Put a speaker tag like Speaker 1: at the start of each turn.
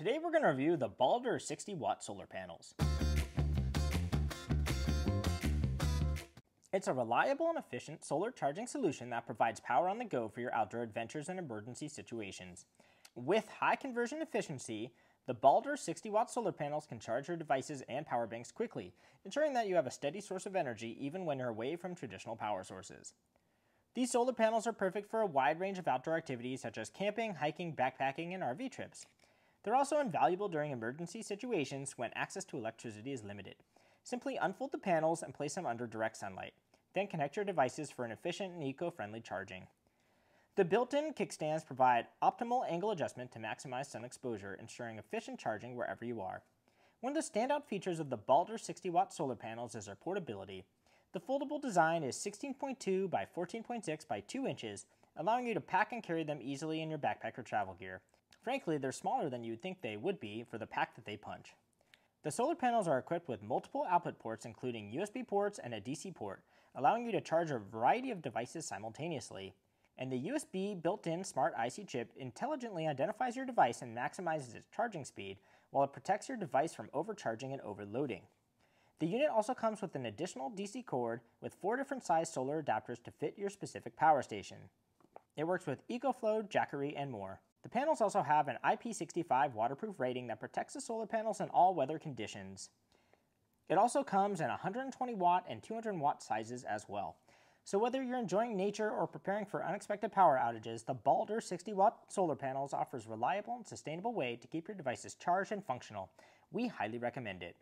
Speaker 1: Today we're going to review the BALDR 60 watt solar panels. It's a reliable and efficient solar charging solution that provides power on the go for your outdoor adventures and emergency situations. With high conversion efficiency, the BALDR 60 watt solar panels can charge your devices and power banks quickly, ensuring that you have a steady source of energy even when you're away from traditional power sources. These solar panels are perfect for a wide range of outdoor activities such as camping, hiking, backpacking, and RV trips. They're also invaluable during emergency situations when access to electricity is limited. Simply unfold the panels and place them under direct sunlight. Then connect your devices for an efficient and eco-friendly charging. The built-in kickstands provide optimal angle adjustment to maximize sun exposure, ensuring efficient charging wherever you are. One of the standout features of the BALDR 60 watt solar panels is their portability. The foldable design is 16.2 by 14.6 by 2 inches, allowing you to pack and carry them easily in your backpack or travel gear. Frankly, they're smaller than you'd think they would be for the pack that they punch. The solar panels are equipped with multiple output ports including USB ports and a DC port, allowing you to charge a variety of devices simultaneously. And the USB built-in smart IC chip intelligently identifies your device and maximizes its charging speed, while it protects your device from overcharging and overloading. The unit also comes with an additional DC cord with four different size solar adapters to fit your specific power station. It works with EcoFlow, Jackery, and more. The panels also have an IP65 waterproof rating that protects the solar panels in all weather conditions. It also comes in 120 watt and 200 watt sizes as well. So whether you're enjoying nature or preparing for unexpected power outages, the BALDR 60 watt solar panels offers reliable and sustainable way to keep your devices charged and functional. We highly recommend it.